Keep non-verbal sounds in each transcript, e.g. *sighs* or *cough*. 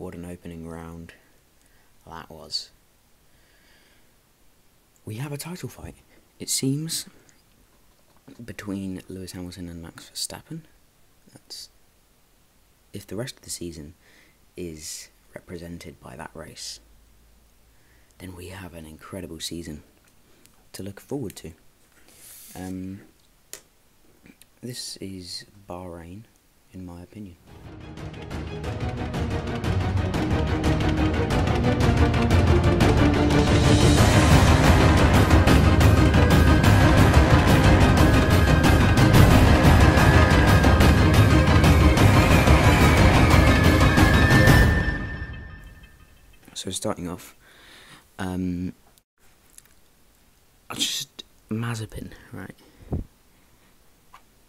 what an opening round that was. We have a title fight, it seems, between Lewis Hamilton and Max Verstappen. That's if the rest of the season is represented by that race, then we have an incredible season to look forward to. Um, this is Bahrain, in my opinion. So starting off, um, I just Mazepin, right?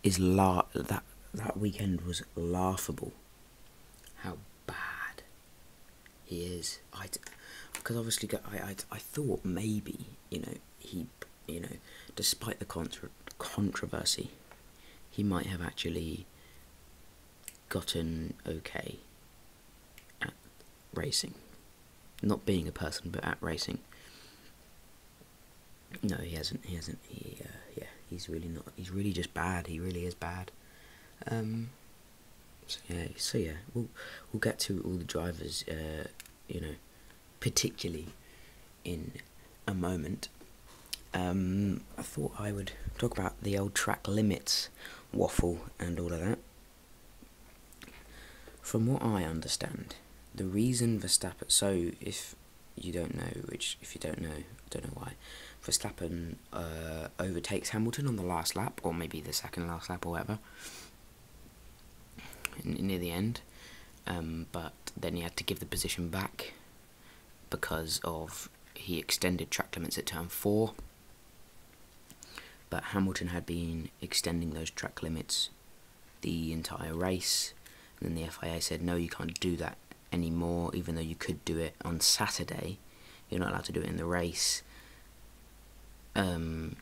Is la that that weekend was laughable. How he is. I because obviously I, I I thought maybe you know he you know despite the contra controversy, he might have actually gotten okay at racing not being a person, but at racing. No, he hasn't. He hasn't. He, uh, yeah, he's really not. He's really just bad. He really is bad. Um. Yeah. So yeah, we'll we'll get to all the drivers. Uh, you know, particularly in a moment. Um, I thought I would talk about the old track limits waffle and all of that. From what I understand, the reason Verstappen. So if you don't know, which if you don't know, I don't know why, Verstappen uh, overtakes Hamilton on the last lap, or maybe the second last lap, or whatever, near the end. Um, but then he had to give the position back because of he extended track limits at turn four. But Hamilton had been extending those track limits the entire race. And then the FIA said, no, you can't do that anymore, even though you could do it on Saturday. You're not allowed to do it in the race. Um,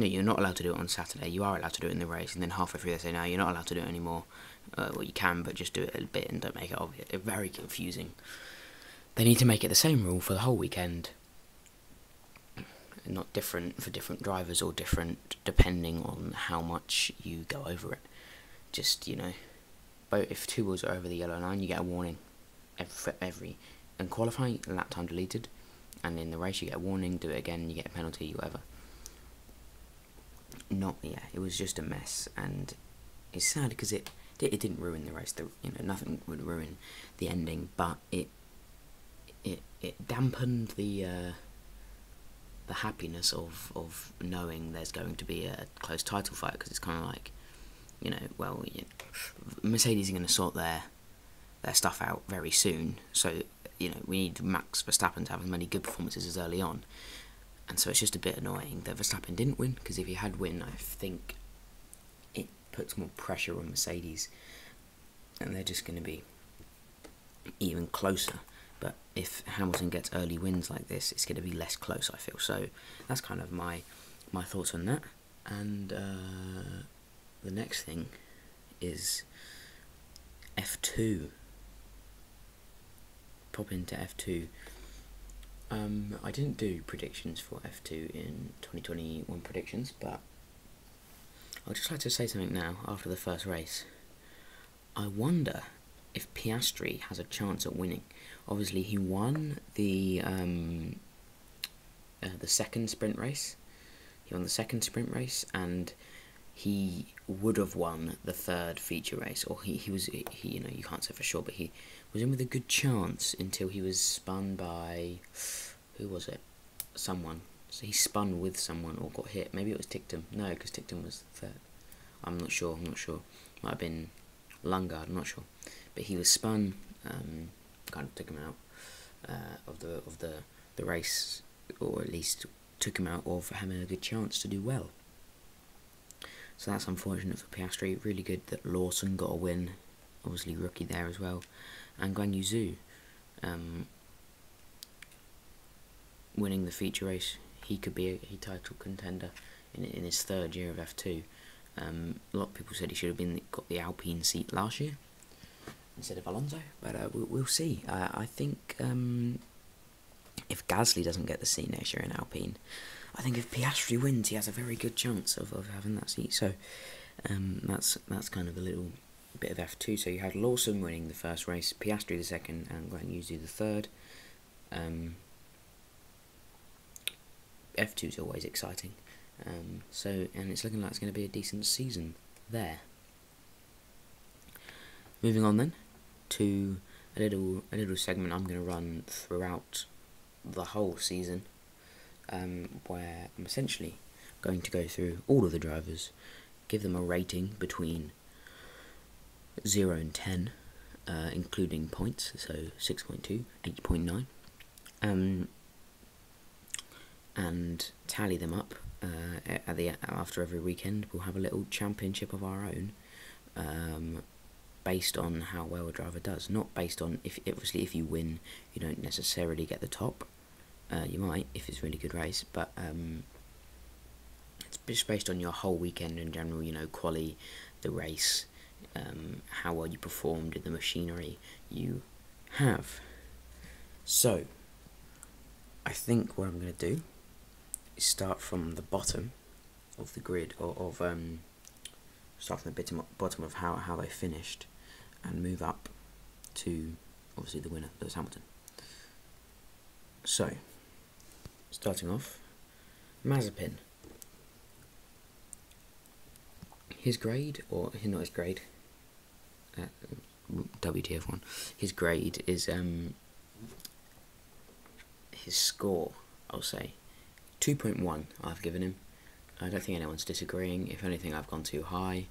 no, you're not allowed to do it on Saturday. You are allowed to do it in the race, and then halfway through they say, no, you're not allowed to do it anymore. Uh, well, you can, but just do it a bit and don't make it obvious. It's very confusing. They need to make it the same rule for the whole weekend. Not different for different drivers or different depending on how much you go over it. Just, you know, if two wheels are over the yellow line, you get a warning every, every in qualifying lap time deleted, and in the race you get a warning, do it again, you get a penalty, whatever. Not yeah, it was just a mess, and it's sad because it it didn't ruin the race. The, you know nothing would ruin the ending, but it it it dampened the uh, the happiness of of knowing there's going to be a close title fight because it's kind of like you know well you know, Mercedes are going to sort their their stuff out very soon. So you know we need Max Verstappen to have as many good performances as early on, and so it's just a bit annoying that Verstappen didn't win because if he had win, I think it puts more pressure on Mercedes, and they're just going to be even closer. But if Hamilton gets early wins like this, it's going to be less close. I feel so. That's kind of my my thoughts on that. And uh, the next thing is F2 pop into F2. Um, I didn't do predictions for F2 in 2021 predictions, but I'd just like to say something now after the first race. I wonder if Piastri has a chance at winning. Obviously, he won the um, uh, the second sprint race. He won the second sprint race, and he would have won the third feature race, or he, he was he you know you can't say for sure, but he was in with a good chance until he was spun by who was it? Someone. So he spun with someone or got hit. Maybe it was Ticktum. No, because Ticktum was third. I'm not sure. I'm not sure. Might have been Lundgaard. I'm not sure. But he was spun. Um, kind of took him out uh, of the of the the race, or at least took him out of having a good chance to do well. So that's unfortunate for Piastri. Really good that Lawson got a win. Obviously rookie there as well and Guanyu Zhou um, winning the feature race. He could be a he title contender in in his third year of F2. Um, a lot of people said he should have been got the Alpine seat last year. instead of Alonso, but uh, we'll, we'll see. Uh, I think um, if Gasly doesn't get the seat next year in Alpine, I think if Piastri wins, he has a very good chance of, of having that seat. So um, that's that's kind of a little bit of F2. So you had Lawson winning the first race, Piastri the second, and Guanyu Zhou the third. Um, F2 is always exciting. Um, so and it's looking like it's going to be a decent season there. Moving on then to a little a little segment I'm going to run throughout the whole season, um, where I'm essentially going to go through all of the drivers, give them a rating between zero and ten, uh, including points, so 6.2, 8.9, um, and tally them up uh, at the after every weekend. We'll have a little championship of our own. Um, based on how well a driver does, not based on if obviously if you win, you don't necessarily get the top. Uh, you might if it's a really good race, but um, it's just based on your whole weekend in general. You know, quality, the race, um, how well you performed in the machinery you have. So, I think what I'm going to do is start from the bottom of the grid or of um, start from the bottom of how how they finished and move up to obviously the winner, Lewis Hamilton. So, starting off, Mazepin. His grade, or not his grade, uh, WTF1, his grade is um, his score, I'll say. 2.1 I've given him. I don't think anyone's disagreeing. If anything, I've gone too high.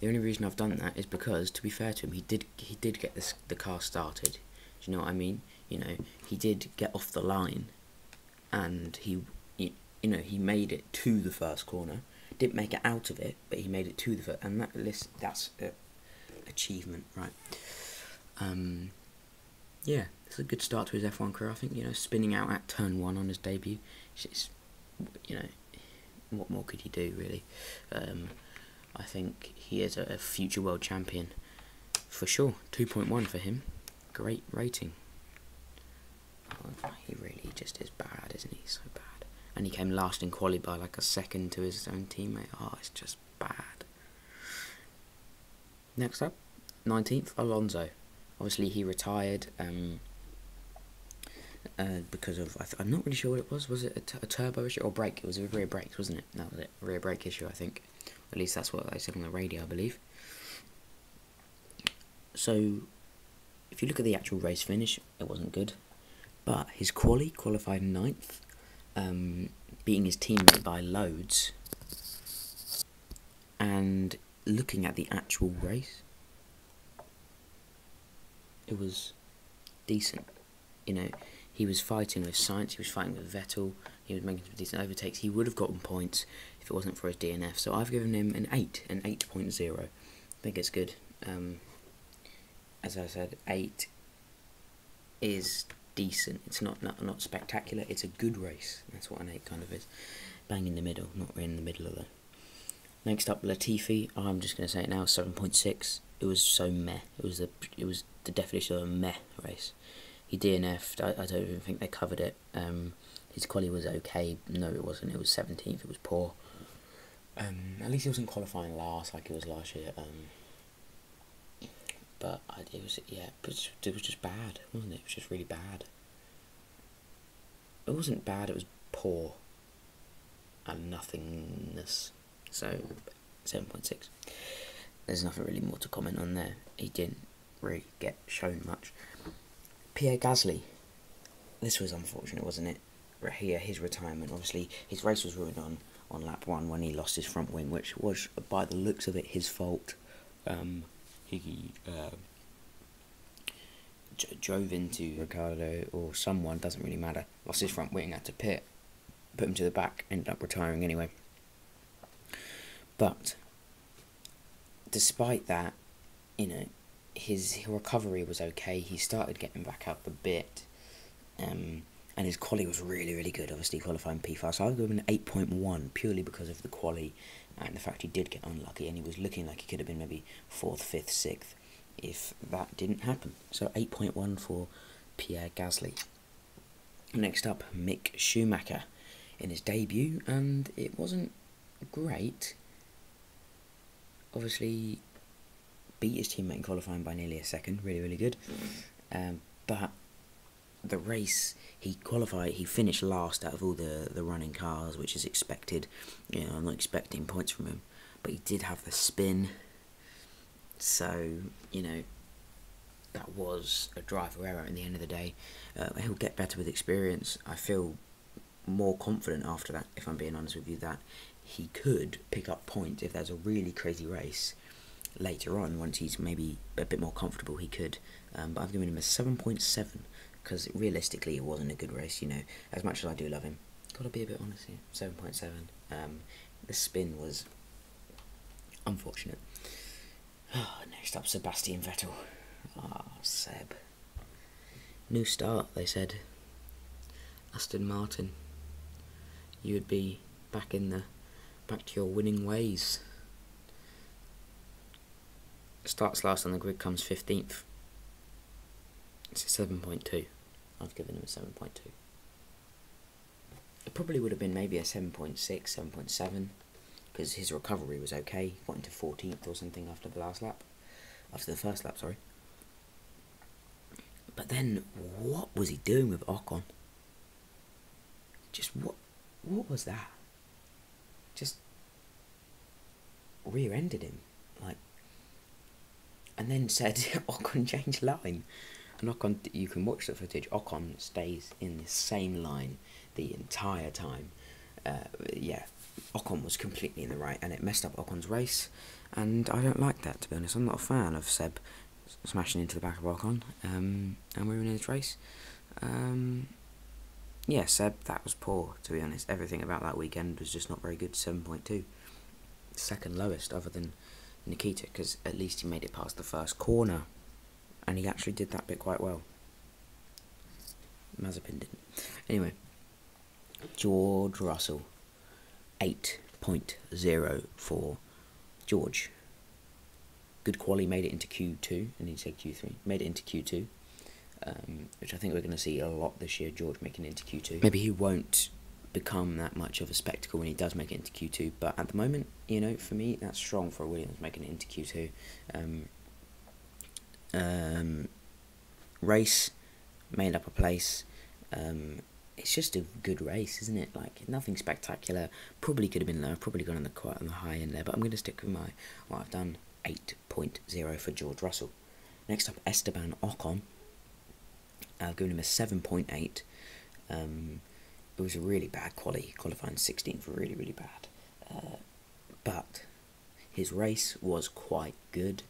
The only reason I've done that is because, to be fair to him, he did he did get this the car started. Do you know what I mean? You know, he did get off the line, and he, he you know he made it to the first corner. Didn't make it out of it, but he made it to the first, and that list that's a achievement, right? Um, yeah, it's a good start to his F1 career. I think you know spinning out at turn one on his debut. It's, you know, what more could he do really? Um, I think he is a future world champion for sure. 2.1 for him. Great rating. He really just is bad, isn't he? So bad. And he came last in quali by like a second to his own teammate. Oh, it's just bad. Next up, 19th, Alonso. Obviously, he retired um, uh, because of, I am not really sure what it was. Was it a, turbo issue or brake? It was a rear brakes, wasn't it? That was it. Rear brake issue, I think. At least that's what they said on the radio, I believe. So, if you look at the actual race finish, it wasn't good. But his quali qualified ninth, um, beating his teammate by loads. And looking at the actual race, it was decent. You know, he was fighting with Sainz, he was fighting with Vettel, he was making some decent overtakes. He would have gotten points if it wasn't for his DNF. So I've given him an 8, an 8.0. I think it's good. Um, as I said, 8 is decent. It's not, not not spectacular. It's a good race. That's what an 8 kind of is. Bang in the middle, not in the middle of the. Next up, Latifi. I'm just going to say it now. 7.6. It was so meh. It was the it was the definition of a meh race. He DNF'd. I, I don't even think they covered it. Um, his quality was okay. No, it wasn't. It was 17th. It was poor. Um, at least he wasn't qualifying last like it was last year. Um, but I, it was yeah, but it was just bad, wasn't it? It was just really bad. It wasn't bad. It was poor. And nothingness. So seven point six. There's nothing really more to comment on there. He didn't really get shown much. Pierre Gasly. This was unfortunate, wasn't it? Here, his retirement. Obviously, his race was ruined on on lap one when he lost his front wing, which was, by the looks of it, his fault. Um, he uh, drove into Ricciardo or someone, doesn't really matter, lost his front wing, had to pit, put him to the back, ended up retiring anyway. But, despite that, you know, his recovery was okay. He started getting back up a bit. Um, and his quality was really, really good. Obviously, qualifying P5, so I'll give him an eight point one purely because of the quality and the fact he did get unlucky, and he was looking like he could have been maybe fourth, fifth, sixth. if that didn't happen. So 8.1 for Pierre Gasly. Next up, Mick Schumacher in his debut, and it wasn't great. Obviously, beat his teammate in qualifying by nearly a second, really, really good. Um, but the race, he qualified, he finished last out of all the, the running cars, which is expected. You know, I'm not expecting points from him, but he did have the spin. So, you know, that was a driver error in the end of the day. Uh, he'll get better with experience. I feel more confident after that, if I'm being honest with you, that he could pick up points if there's a really crazy race later on. Once he's maybe a bit more comfortable, he could. Um, but I've given him a 7.7 because realistically, it wasn't a good race. You know, as much as I do love him, gotta be a bit honest here. 7.7. Um, the spin was unfortunate. *sighs* Next up, Sebastian Vettel. Ah, oh, Seb. New start, they said. Aston Martin. You would be back in the back to your winning ways. Starts last on the grid, comes 15th. It's a 7.2. I've given him a 7.2. It probably would have been maybe a 7.6, 7.7, because his recovery was okay. Got into 14th or something after the last lap. After the first lap, sorry. But then, what was he doing with Ocon? Just what? What was that? Just rear-ended him, like, and then said *laughs* Ocon changed line. And Ocon, you can watch the footage. Ocon stays in the same line the entire time. Uh, yeah, Ocon was completely in the right, and it messed up Ocon's race. And I don't like that, to be honest. I'm not a fan of Seb smashing into the back of Ocon um, and ruining his race. Um, yeah, Seb, that was poor, to be honest. Everything about that weekend was just not very good. 7.2. Second lowest, other than Nikita, because at least he made it past the first corner. And he actually did that bit quite well. Mazepin didn't. Anyway, George Russell. 8.0 for George good quality made it into Q2, and he said Q3, made it into Q2, um, which I think we're going to see a lot this year, George making into Q2. Maybe he won't become that much of a spectacle when he does make it into Q2, but at the moment, you know, for me, that's strong for Williams making it into Q2. Um, um, race, made up a place. Um, it's just a good race, isn't it? Like nothing spectacular. Probably could have been lower. Probably gone on the quite on the high end there. But I'm going to stick with my what I've done. 8.0 for George Russell. Next up, Esteban Ocon. I've given him a 7.8. Um, it was a really bad quality, qualifying 16th, really, really bad. Uh, but his race was quite good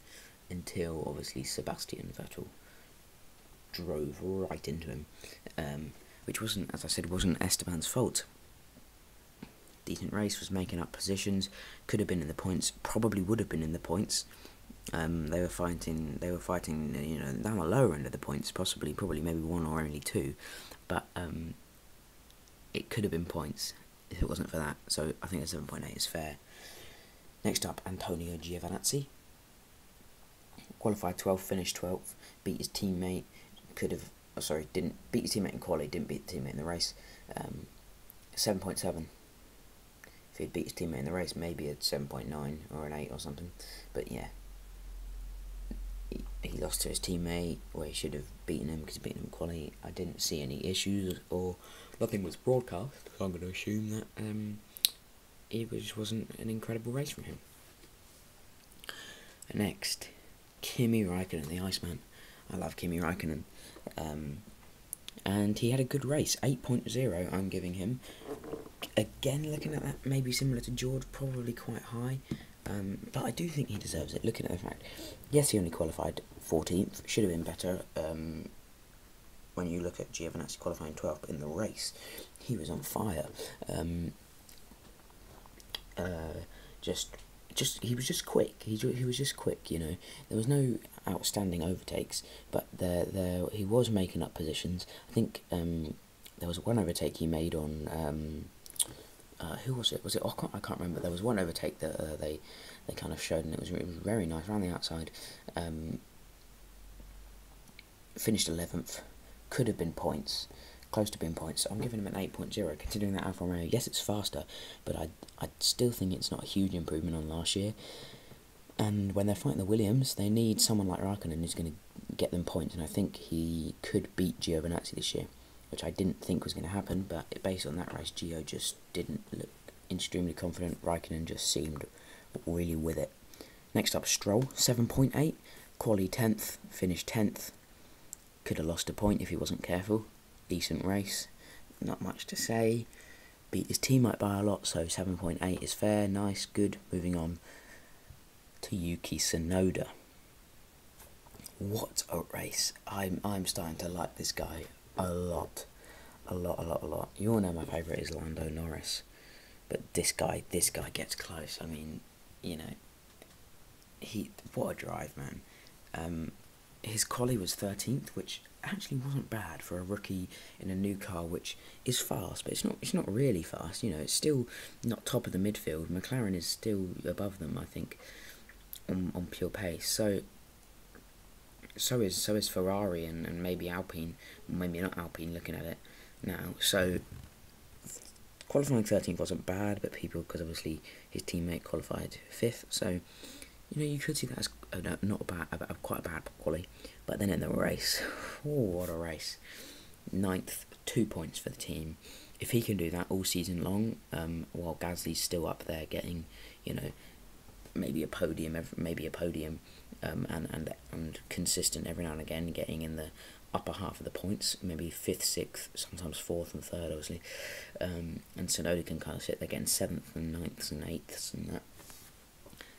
until obviously Sebastian Vettel drove right into him, um, which wasn't, as I said, wasn't Esteban's fault decent race, was making up positions, could have been in the points, probably would have been in the points. Um, they were fighting, they were fighting, you know, down the lower end of the points, possibly, probably, maybe one or only two, but um, it could have been points if it wasn't for that. So I think a seven point eight is fair. Next up, Antonio Giovinazzi. Qualified 12th, finished 12th, beat his teammate, could have, oh, sorry, didn't beat his teammate in quality, didn't beat the teammate in the race. Um, 7.7 if he'd beat his teammate in the race, maybe a 7.9 or an 8 or something. But yeah, he, lost to his teammate, where he should have beaten him because he beat him quality. I didn't see any issues or nothing was broadcast. So I'm going to assume that um, it just wasn't an incredible race from him. Next, Kimi Raikkonen, the Iceman. I love Kimi Raikkonen. Um, and he had a good race. 8.0 I'm giving him again, looking at that, maybe similar to George, probably quite high. Um, but I do think he deserves it, looking at the fact. Yes, he only qualified 14th, should have been better um, when you look at Giovinazzi qualifying 12th, but in the race, he was on fire. Um, uh, just, just he was just quick. He he was just quick. You know, there was no outstanding overtakes, but there there he was making up positions. I think um, there was one overtake he made on um, uh, who was it? Was it Ocon? I can't remember. There was one overtake that uh, they they kind of showed, and it was, it was very nice around the outside. Um, finished 11th, could have been points, close to being points. I'm giving him an 8.0, considering that Alfa Romeo, yes, it's faster, but I, I still think it's not a huge improvement on last year. And when they're fighting the Williams, they need someone like Raikkonen who's going to get them points, and I think he could beat Giovinazzi this year, which I didn't think was going to happen, but based on that race, Gio just didn't look extremely confident. Raikkonen just seemed really with it. Next up, Stroll, 7.8. Quali 10th, finished 10th. Could have lost a point if he wasn't careful. Decent race. Not much to say. Beat his teammate by a lot, so 7.8 is fair. Nice, good. Moving on to Yuki Tsunoda. What a race. I'm, I'm starting to like this guy a lot. A lot, a lot, a lot. You all know my favourite is Lando Norris. But this guy, this guy gets close. I mean, you know, he what a drive, man. Um, his quali was thirteenth, which actually wasn't bad for a rookie in a new car, which is fast, but it's not. It's not really fast. You know, it's still not top of the midfield. McLaren is still above them, I think, on on pure pace. So. So is so is Ferrari and, and maybe Alpine, maybe not Alpine. Looking at it now, so qualifying 13th wasn't bad, but people, because obviously his teammate qualified 5th, so, you know, you could see that as a, not a bad, a, a, quite a bad quality. But then in the race, *laughs* oh, what a race. Ninth, two points for the team. If he can do that all season long, um, while Gasly's still up there getting, you know, maybe a podium, maybe a podium, um, and, and and consistent every now and again, getting in the upper half of the points, maybe fifth, sixth, sometimes fourth and third, obviously. Um, and Tsunoda can kind of sit there getting seventh and ninths and eighths and that.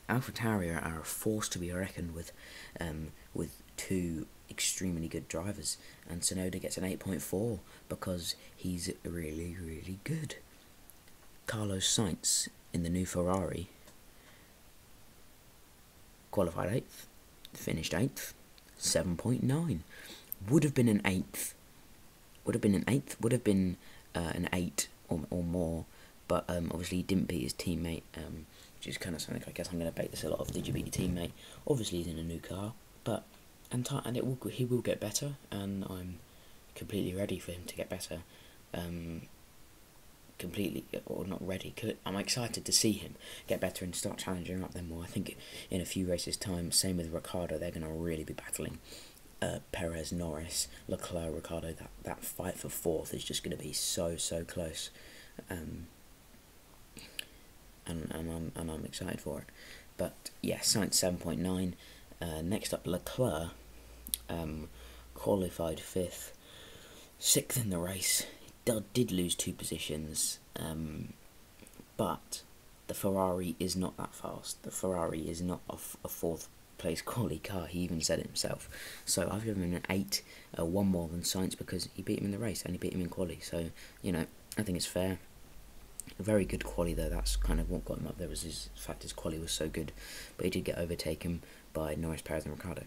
Alpha AlphaTauri are a force to be reckoned with, um, with two extremely good drivers, and Tsunoda gets an 8.4 because he's really, really good. Carlos Sainz in the new Ferrari qualified 8th, finished 8th, 7.9 would have been an eighth. Would have been an eighth. Would have been uh, an eight or, or more. But um, obviously he didn't beat his teammate, um, which is kind of something I guess I'm going to bait this a lot of. Did you beat your teammate? Obviously he's in a new car, but and and it will he will get better, and I'm completely ready for him to get better. Um, completely or not ready. I'm excited to see him get better and start challenging up them more. I think in a few races' time, same with Ricciardo, they're going to really be battling uh, Perez, Norris, Leclerc, Ricciardo. that, that fight for fourth is just going to be so, so close. Um, and, and, I'm, and I'm excited for it. But yeah, Sainz 7.9. Uh, next up, Leclerc um, qualified fifth. Sixth in the race. Did, did lose two positions. Um, but the Ferrari is not that fast. The Ferrari is not a, a fourth place quality car. He even said it himself. So I've given him an eight, uh, one more than Sainz because he beat him in the race and he beat him in quality. So you know, I think it's fair. Very good quality though. That's kind of what got him up there was his fact his quality was so good, but he did get overtaken by Norris, Perez, and Ricciardo.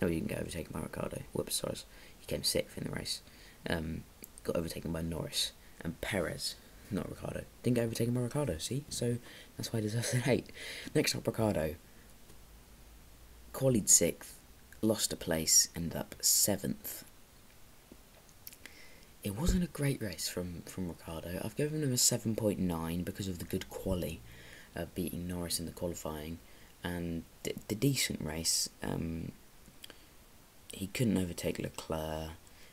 No, he didn't get overtaken by Ricciardo. Whoops, sorry. He came sixth in the race. Um, got overtaken by Norris and Perez, not Ricciardo. Didn't get overtaken by Ricciardo, See, so that's why he deserves an eight. Next up, Ricciardo. qualied sixth, lost a place, ended up seventh. It wasn't a great race from, from Ricciardo. I've given him a 7.9 because of the good quali, uh, beating Norris in the qualifying, and the, the decent race. Um, he couldn't overtake Leclerc.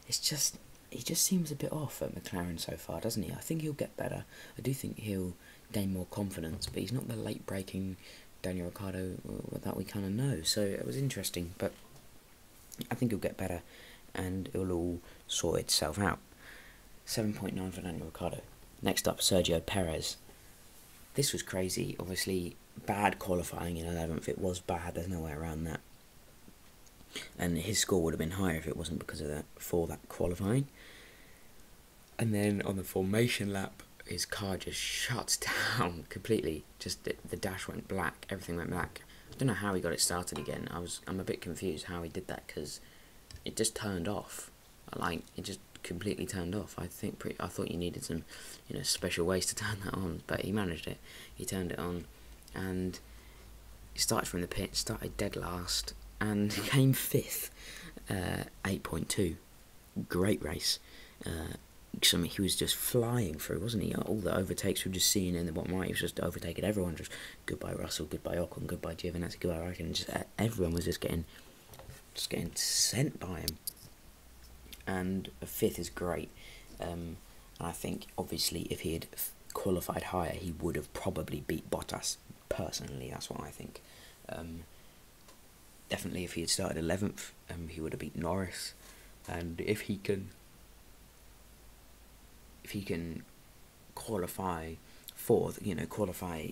It's just he just seems a bit off at McLaren so far, doesn't he? I think he'll get better. I do think he'll gain more confidence, but he's not the late breaking Daniel Ricciardo uh, that we kind of know. So it was interesting, but I think he'll get better and it'll all sort itself out. 7.9 for Daniel Ricciardo. Next up, Sergio Perez. This was crazy. Obviously, bad qualifying in 11th. It was bad, there's no way around that. And his score would have been higher if it wasn't because of that for that qualifying. And then on the formation lap, his car just shuts *laughs* down completely. Just the, the dash went black, everything went black. I don't know how he got it started again. I was I'm a bit confused how he did that because it just turned off. Like it just completely turned off. I think pretty, I thought you needed some you know special ways to *laughs* turn that on, but he managed it. He turned it on, and he started from the pit, started dead last, and *laughs* came fifth, uh, 8.2. Great race. Uh, some, he was just flying through, wasn't he? All the overtakes were just seeing in the bottom right. He was just overtaking everyone. Just goodbye Russell, goodbye Ocon, goodbye Giovinazzi, goodbye Raikkonen. Just everyone was just getting, just getting sent by him. And a fifth is great. Um, and I think obviously if he had qualified higher, he would have probably beat Bottas. Personally, that's what I think. Um, definitely, if he had started eleventh, um, he would have beat Norris. And if he can, if he can qualify fourth, you know, qualify,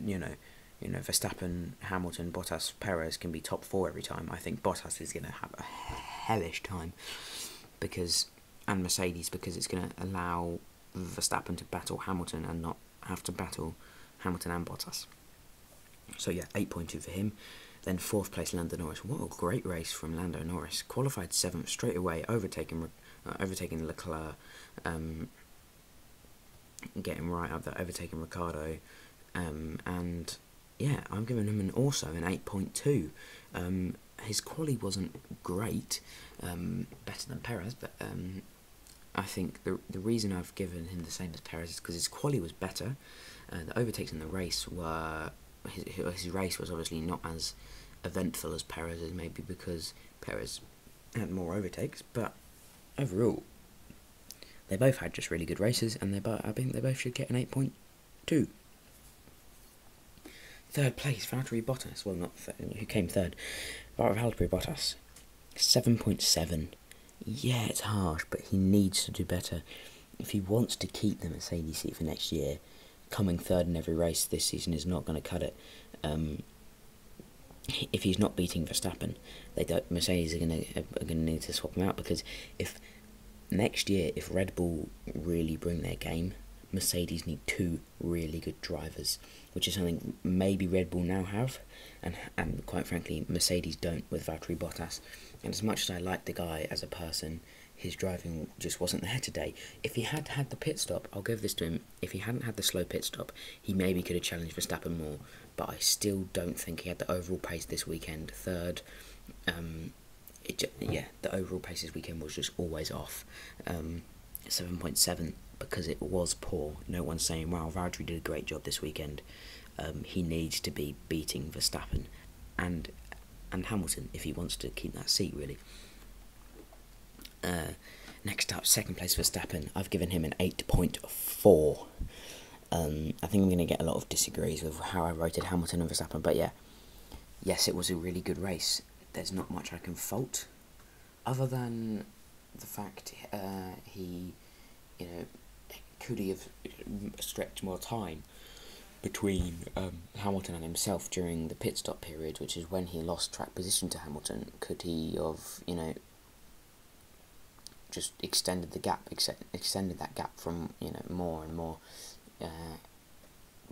you know, you know, Verstappen, Hamilton, Bottas, Perez can be top four every time. I think Bottas is going to have a hellish time because and Mercedes because it's going to allow Verstappen to battle Hamilton and not have to battle Hamilton and Bottas. So yeah, 8.2 for him. Then fourth place Lando Norris. What a great race from Lando Norris. Qualified seventh straight away, overtaking uh, overtaking Leclerc, um, getting right up there, overtaking Ricciardo, um, and yeah, I'm giving him an also an 8.2. Um, his quality wasn't great, um, better than Perez, but um, I think the the reason I've given him the same as Perez is because his quality was better. Uh, the overtakes in the race were his, his race was obviously not as eventful as Perez's, maybe because Perez had more overtakes, but overall, they both had just really good races, and they both I think they both should get an eight point two. Third place, Valtteri Bottas. Well, not who came third. but Valtteri Bottas, seven point seven. Yeah, it's harsh, but he needs to do better if he wants to keep the Mercedes seat for next year. Coming third in every race this season is not going to cut it. Um, if he's not beating Verstappen, they don't, Mercedes are going to are to need to swap him out because if next year if Red Bull really bring their game, Mercedes need two really good drivers, which is something maybe Red Bull now have, and and quite frankly Mercedes don't with Valtteri Bottas. And as much as I like the guy as a person, his driving just wasn't there today. If he had had the pit stop, I'll give this to him. If he hadn't had the slow pit stop, he maybe could have challenged Verstappen more. But I still don't think he had the overall pace this weekend. Third, um, it, yeah, the overall pace this weekend was just always off. Um, 7.7 because it was poor. No one's saying, wow, Valtteri did a great job this weekend. Um, he needs to be beating Verstappen and and Hamilton if he wants to keep that seat, really. Uh, next up, second place Verstappen. I've given him an 8.4. Um, I think I'm going to get a lot of disagrees with how I rated Hamilton and Verstappen, but yeah, yes, it was a really good race. There's not much I can fault, other than the fact uh, he, you know, could he have stretched more time between um, Hamilton and himself during the pit stop period, which is when he lost track position to Hamilton? Could he have, you know, just extended the gap, ex- extended that gap from you know more and more, uh,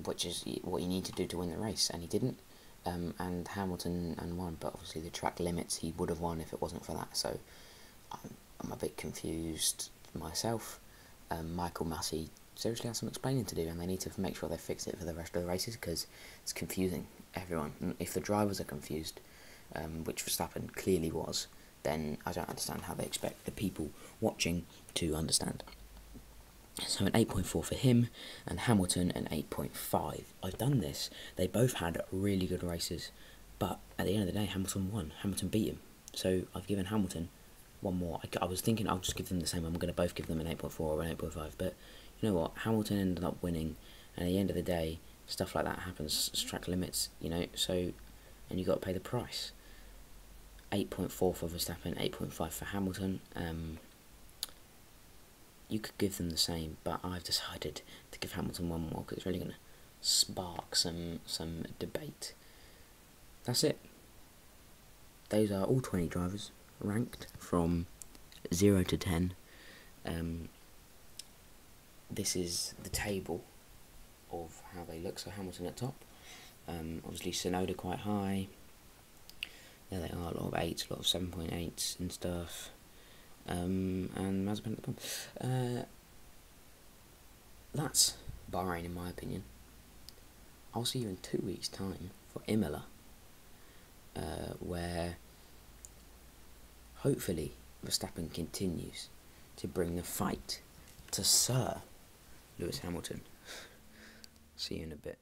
which is what you need to do to win the race, and he didn't. Um, and Hamilton and won, but obviously the track limits he would have won if it wasn't for that. So I'm, I'm a bit confused myself. Um, Michael Masi seriously has some explaining to do, and they need to make sure they fix it for the rest of the races because it's confusing everyone. If the drivers are confused, um, which Verstappen clearly was, then I don't understand how they expect the people watching to understand. So an 8.4 for him and Hamilton an 8.5. I've done this. They both had really good races, but at the end of the day, Hamilton won. Hamilton beat him. So I've given Hamilton one more. I, I was thinking I'll just give them the same. I'm going to both give them an 8.4 or an 8.5. But you know what? Hamilton ended up winning, and at the end of the day, stuff like that happens. Track limits, you know. So, and you got to pay the price. 8.4 for Verstappen, 8.5 for Hamilton. Um, you could give them the same, but I've decided to give Hamilton one more because it's really going to spark some some debate. That's it. Those are all 20 drivers ranked from 0 to 10. Um, this is the table of how they look. So Hamilton at top. Um, obviously Tsunoda quite high. There they are, a lot of eights, a lot of seven point eights and stuff um, and Mazepin at the pump. Uh, that's Bahrain, in my opinion. I'll see you in two weeks' time for Imola, uh, where hopefully Verstappen continues to bring the fight to Sir Lewis Hamilton. *laughs* see you in a bit.